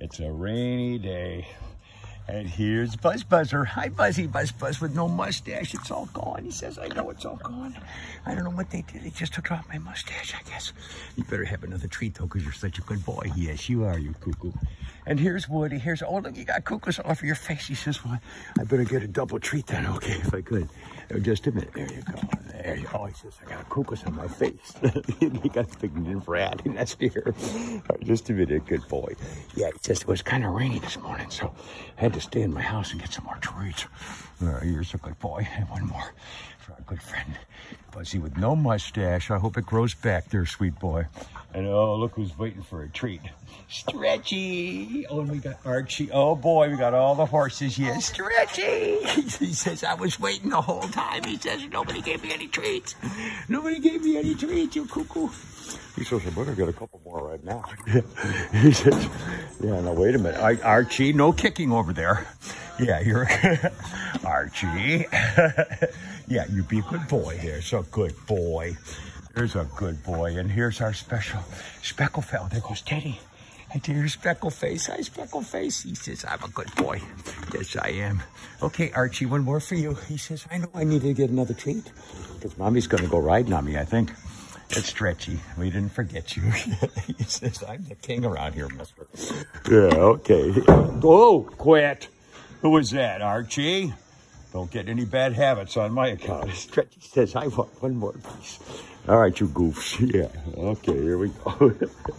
It's a rainy day. And here's Buzz Buzzer. Hi, Buzzy Buzz Buzz with no mustache. It's all gone. He says, I know it's all gone. I don't know what they did. They just took off my mustache, I guess. You better have another treat, though, because you're such a good boy. Yes, you are, you cuckoo. And here's Woody. Here's, oh, look, you got cuckoos all over your face. He says, well, I better get a double treat then, okay, if I could. Just a minute. There you go. There you go. Oh, he says, I got a cuckoos on my face. he got a big rat, and that's here. Right, just a minute, good boy. Yeah, he says it was kind of rainy this morning, so I had to stay in my house and get some more treats. Uh, you're a good boy. And one more for our good friend, Buzzy with no mustache. I hope it grows back there, sweet boy. And oh, look who's waiting for a treat. Stretchy. Oh, and we got Archie. Oh, boy, we got all the horses. Yes, Stretchy. he says, I was waiting the whole time. He says, nobody gave me any treats. Nobody gave me any treats, you cuckoo. He says, I better get a couple more right now. he says, yeah, now wait a minute. I, Archie, no kicking over there. Yeah, you're Archie. yeah, you be a good boy there. So good boy. There's a good boy. And here's our special speckle fella. There goes Teddy. And here's Speckle Face. Hi, Speckle Face. He says, I'm a good boy. Yes, I am. Okay, Archie, one more for you. He says, I know I need to get another treat. Because Mommy's going to go riding on me, I think. It's stretchy. We didn't forget you. he says, I'm the king around here, mister. Yeah, okay. Oh, quit. Who was that, Archie? Don't get any bad habits on my account. Stretchy says, I want one more piece. All right, you goofs. Yeah, okay, here we go.